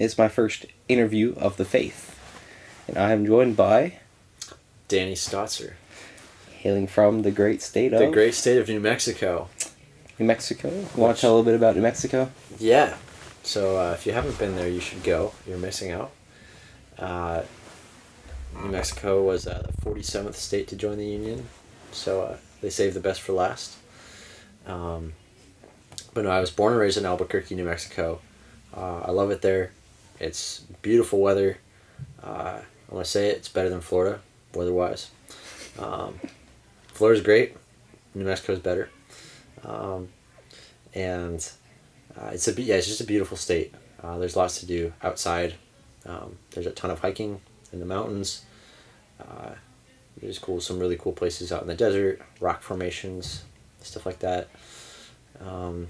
is my first interview of the faith. And I am joined by, Danny Stotzer, hailing from the great state of the great state of New Mexico. New Mexico. Want to tell a little bit about New Mexico? Yeah. So uh, if you haven't been there, you should go. You're missing out. Uh, New Mexico was uh, the 47th state to join the Union, so uh, they saved the best for last. Um, but no, I was born and raised in Albuquerque, New Mexico. Uh, I love it there. It's beautiful weather. Uh, I want to say it, it's better than Florida, weather-wise. Um, Florida's great. New Mexico's better. Um, and uh, it's a yeah, it's just a beautiful state. Uh, there's lots to do outside. Um, there's a ton of hiking in the mountains. Uh, there's cool, some really cool places out in the desert, rock formations, stuff like that. Um,